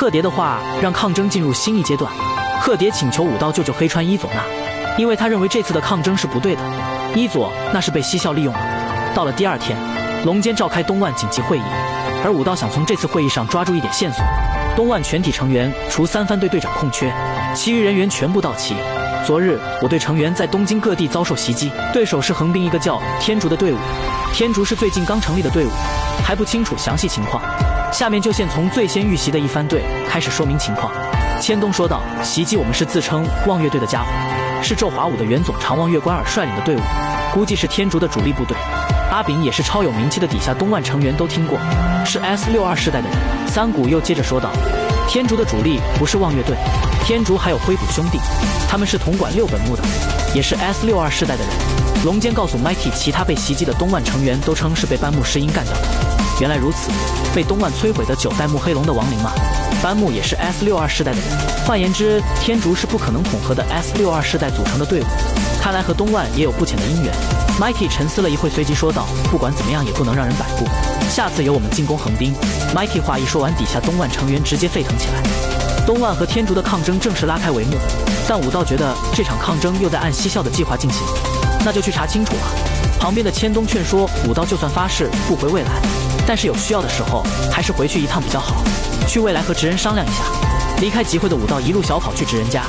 鹤蝶的话让抗争进入新一阶段。鹤蝶请求武道救救黑川伊佐那，因为他认为这次的抗争是不对的。伊佐那是被西校利用了。到了第二天，龙间召开东万紧急会议，而武道想从这次会议上抓住一点线索。东万全体成员除三番队队长空缺，其余人员全部到齐。昨日我队成员在东京各地遭受袭击，对手是横滨一个叫天竺的队伍。天竺是最近刚成立的队伍，还不清楚详细情况。下面就先从最先遇袭的一番队开始说明情况。千东说道：“袭击我们是自称望月队的家伙，是宙华武的原总长望月关尔率领的队伍，估计是天竺的主力部队。阿炳也是超有名气的，底下东万成员都听过，是 S 六二世代的人。”三谷又接着说道：“天竺的主力不是望月队，天竺还有灰谷兄弟，他们是统管六本木的，也是 S 六二世代的人。”龙间告诉 Mikey，其他被袭击的东万成员都称是被班木世英干掉的。原来如此，被东万摧毁的九代目黑龙的亡灵吗？班木也是 S 六二世代的人，换言之，天竺是不可能统合的 S 六二世代组成的队伍。看来和东万也有不浅的姻缘。Mikey 沉思了一会，随即说道：“不管怎么样，也不能让人摆布。下次由我们进攻横滨。”Mikey 话一说完，底下东万成员直接沸腾起来。东万和天竺的抗争正式拉开帷幕，但武道觉得这场抗争又在按西校的计划进行，那就去查清楚了。旁边的千东劝说武道，就算发誓不回未来，但是有需要的时候还是回去一趟比较好，去未来和直人商量一下。离开集会的武道一路小跑去直人家，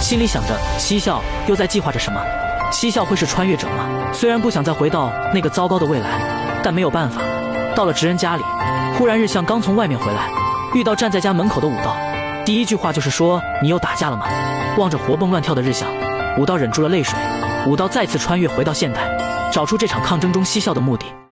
心里想着西校又在计划着什么。西校会是穿越者吗？虽然不想再回到那个糟糕的未来，但没有办法。到了直人家里，忽然日向刚从外面回来，遇到站在家门口的武道，第一句话就是说：“你又打架了吗？”望着活蹦乱跳的日向，武道忍住了泪水。武道再次穿越回到现代，找出这场抗争中西校的目的。